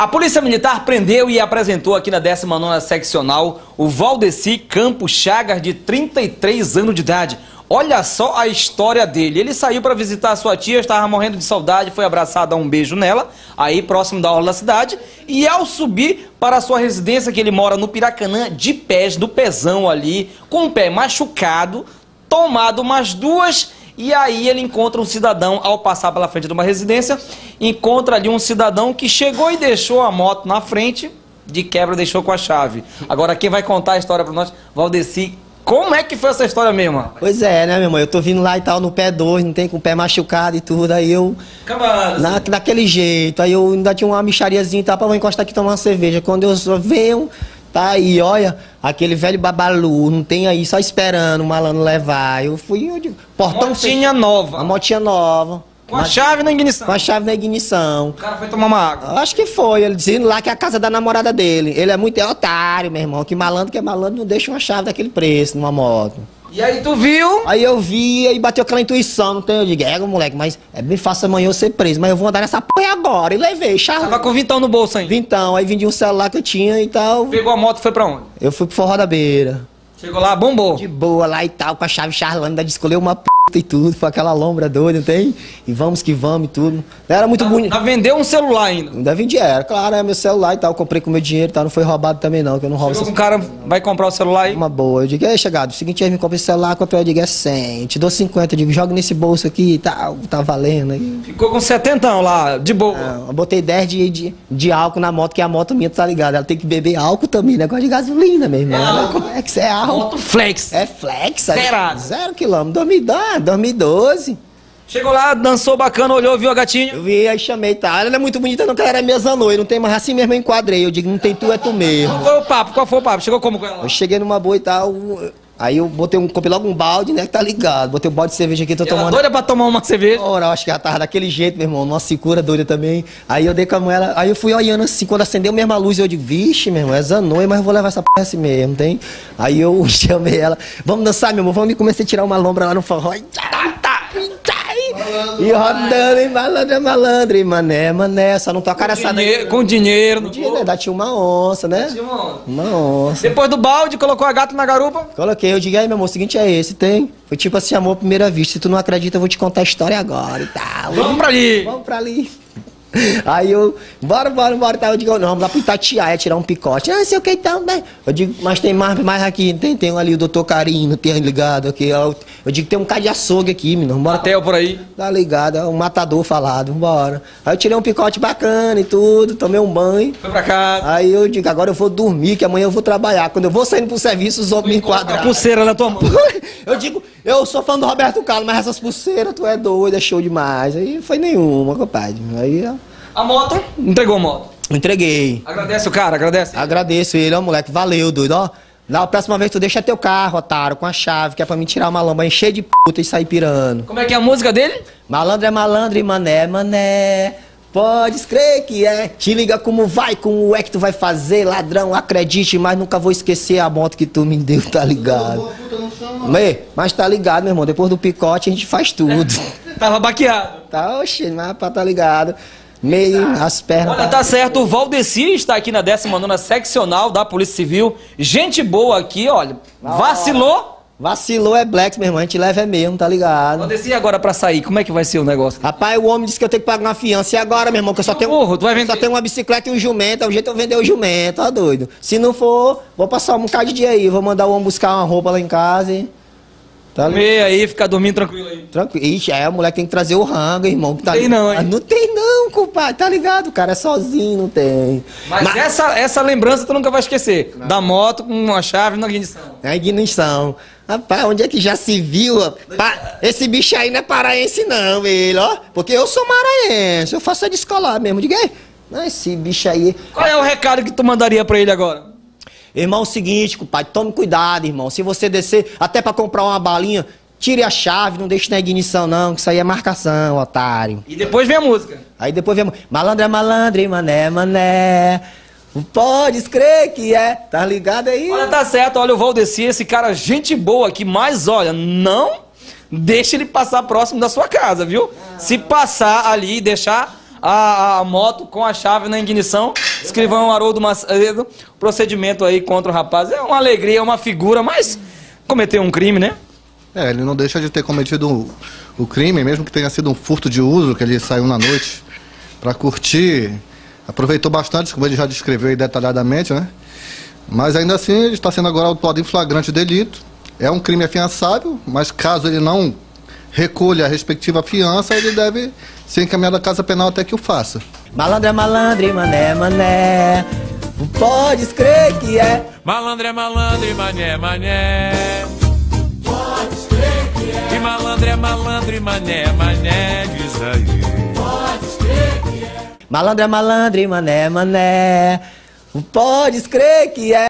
A Polícia Militar prendeu e apresentou aqui na 19ª Seccional o Valdeci Campos Chagas, de 33 anos de idade. Olha só a história dele. Ele saiu para visitar a sua tia, estava morrendo de saudade, foi abraçado, dar um beijo nela, aí próximo da orla da cidade. E ao subir para a sua residência, que ele mora no Piracanã, de pés, do pezão ali, com o pé machucado, tomado umas duas e aí ele encontra um cidadão, ao passar pela frente de uma residência, encontra ali um cidadão que chegou e deixou a moto na frente, de quebra deixou com a chave. Agora quem vai contar a história para nós, Valdeci, como é que foi essa história mesmo? Pois é, né, meu irmão? Eu tô vindo lá e tal, no pé 2, não tem com o pé machucado e tudo, aí eu... Camarada. Na, daquele jeito, aí eu ainda tinha uma michariazinha e tal, pra eu encostar aqui e tomar uma cerveja. Quando eu venho, tá aí, olha, aquele velho babalu, não tem aí, só esperando o malandro levar. Eu fui, eu digo, portão... Motinha nova. Uma motinha nova. Com a chave na ignição. Com a chave na ignição. O cara foi tomar uma água. Acho que foi. Ele dizendo lá que é a casa da namorada dele. Ele é muito é otário, meu irmão. Que malandro que é malandro não deixa uma chave daquele preço numa moto. E aí tu viu? Aí eu vi e bateu aquela intuição, não tem? Eu digo, é, moleque, mas é bem fácil amanhã eu ser preso, mas eu vou andar nessa porra agora. E levei, chave. Tava com vintão no bolso ainda. Vintão, aí vendi um celular que eu tinha e tal. Pegou a moto e foi pra onde? Eu fui pro Forró da Beira. Chegou lá, bombou. De boa lá e tal, com a chave charlando, ainda escolheu uma p e tudo, foi aquela lombra doida, não tem? E vamos que vamos e tudo. Era muito bonito. Ainda vendeu um celular ainda. Ainda vendi, era, claro, é meu celular e tal. Comprei com meu dinheiro e tal. Não foi roubado também, não, que eu não roubo Chegou essas com o cara, vai comprar o celular aí. Uma boa. Eu digo, é chegado, o seguinte aí, me compra esse celular, quanto é? Eu digo, é 100. Te dou 50. Eu digo, joga nesse bolso aqui e tal, tá valendo aí. Ficou com setentão lá, de boa. Não, eu botei 10 de, de, de álcool na moto, que a moto minha, tá ligado? Ela tem que beber álcool também, negócio de gasolina, meu irmão. É, é é álcool? Moto flex. É flex, Zerado. Zero quilômetro. 2012, 2012. Chegou lá, dançou bacana, olhou, viu a gatinha. Eu vi, aí chamei, tá? Ela é muito bonita, não, que ela era zanoia, não tem mais assim mesmo, eu enquadrei. Eu digo, não tem tu, é tu mesmo. Qual foi o papo? Qual foi o papo? Chegou como com ela? lá? Eu cheguei numa boa e tal, aí eu botei um, comprei logo um balde, né, que tá ligado. Botei um balde de cerveja aqui, tô Ela tomando. doida pra tomar uma cerveja. Ora, acho que ela tava daquele jeito, meu irmão, numa secura doida também. Aí eu dei com ela, aí eu fui olhando assim, quando acendeu mesmo a luz, eu digo, vixe, meu irmão, é zanoia, mas eu vou levar essa p assim mesmo, tem? Aí eu chamei ela, vamos dançar, meu irmão, vamos e comecei a tirar uma lombra lá no forró. E, rodando, e malandro, é malandro, e mané, mané, só não tocar essa Dinheiro- com dinheiro. no Dinheiro, né? Dá tinha uma onça, né? Tinha uma onça. Uma onça. Depois do balde, colocou a gata na garupa. Coloquei, eu digo, aí, meu amor, o seguinte é esse, tem? Foi tipo assim, amor à primeira vista. Se tu não acredita, eu vou te contar a história agora e tal. Vamos pra ali. Vamos pra ali. Aí eu, bora, bora, bora, tá? Eu digo, não, vamos lá pro Itatiaia tirar um picote. Ah, sei o que então, né? Eu digo, mas tem mais, mais aqui, tem, tem ali o doutor Carinho, tem ligado aqui. Eu, eu digo, tem um cara de açougue aqui, menino, bora. Hotel por aí. Tá ligado, é um matador falado, bora. Aí eu tirei um picote bacana e tudo, tomei um banho. Foi pra casa. Aí eu digo, agora eu vou dormir, que amanhã eu vou trabalhar. Quando eu vou saindo pro serviço, os homens me enquadram. pulseira na tua mão. Eu digo, eu sou fã do Roberto Carlos, mas essas pulseiras, tu é doido, é show demais. Aí foi nenhuma, compadre. Aí ó, A moto, entregou a moto. entreguei. Agradece o cara, agradece. Agradeço ele, ó, moleque, valeu, doido, ó. Na próxima vez tu deixa teu carro, otário, com a chave, que é pra me tirar uma lamba encher de puta e sair pirando. Como é que é a música dele? Malandro é malandro e mané é mané. Pode crer que é. Te liga como vai, como é que tu vai fazer, ladrão, acredite, mas nunca vou esquecer a moto que tu me deu, tá ligado? Mê, mas tá ligado, meu irmão, depois do picote a gente faz tudo. Tava baqueado. tá, oxe, mas tá ligado. Meio, as pernas. Olha, tá certo, o Valdeci está aqui na 19ª Seccional da Polícia Civil. Gente boa aqui, olha. Vacilou. Vacilou é Blacks, meu irmão, a gente leva é mesmo, tá ligado? Valdeci agora pra sair, como é que vai ser o negócio? Rapaz, o homem disse que eu tenho que pagar uma fiança. E agora, meu irmão, que eu só tenho. Porra, tu vai vender- Só tenho uma bicicleta e um jumento. É o jeito de eu vender o jumento, tá doido. Se não for, vou passar um bocado de dia aí. Vou mandar o homem buscar uma roupa lá em casa e. Tá? Comer aí, ficar dormindo tranquilo aí. Tranquilo. Ixi, é, o moleque tem que trazer o rango, irmão. que Tá Tem não, hein? Ah, Não tem não, compadre. Tá ligado? O cara é sozinho, não tem. Mas, essa, essa lembrança tu nunca vai esquecer. Da moto com uma chave na ignição. É ignição. Rapaz, onde é que já se viu? Pa- Esse bicho aí não é paraense, não, ele, ó. Porque eu sou maranhense, eu faço a descolar mesmo. Diga aí. Não, esse bicho aí. Qual é o recado que tu mandaria pra ele agora? Irmão, é o seguinte, compadre, tome cuidado, irmão. Se você descer até pra comprar uma balinha, tire a chave, não deixe na ignição, não, que isso aí é marcação, otário. E depois vem a música. Aí depois vem. a- Malandro é malandro, mané, mané. Pode crer que é. Tá ligado aí? Olha, tá certo, olha o Valdeci, esse cara, gente boa aqui, mas olha, não deixe ele passar próximo da sua casa, viu? Se passar ali e deixar a, a moto com a chave na ignição. Escrivão Haroldo Macedo, procedimento aí contra o rapaz. É uma alegria, é uma figura, mas cometeu um crime, né? É, ele não deixa de ter cometido o, o crime, mesmo que tenha sido um furto de uso, que ele saiu na noite para curtir. Aproveitou bastante, como ele já descreveu aí detalhadamente, né? Mas ainda assim, ele está sendo agora autuado em flagrante delito. É um crime afiançável, mas caso ele não recolha a respectiva fiança, ele deve ser encaminhado à casa penal até que o faça. Malandro é malandro e mané, mané. Pode crer que é. Malandro é malandro e mané, mané. Pode crer que é. E malandro é malandro e mané, mané, diz aí. Pode crer que é. Malandro é malandro e mané, mané. Pode crer que é.